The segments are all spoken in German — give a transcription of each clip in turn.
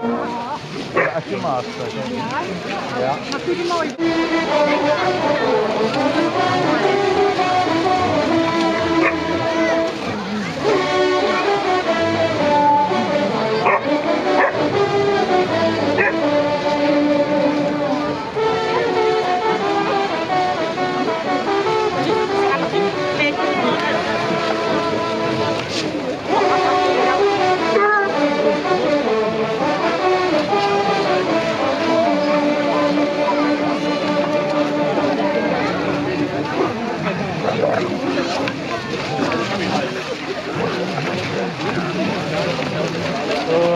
啊，阿基马先生。啊，那多的毛病。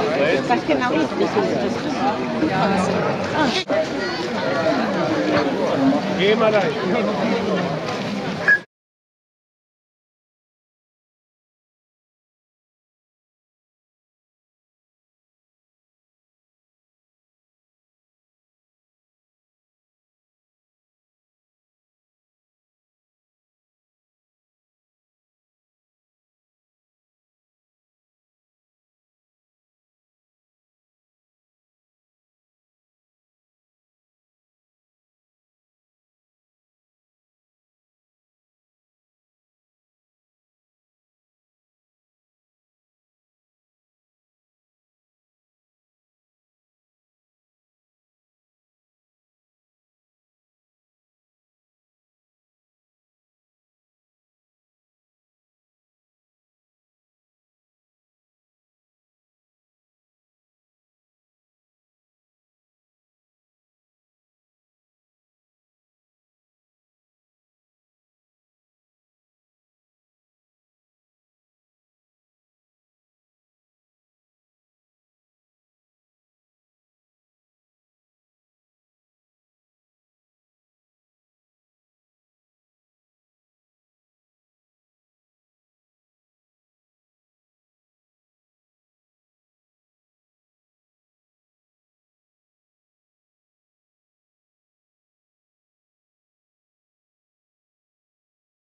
Was genau ist das? Ah. Geh mal rein.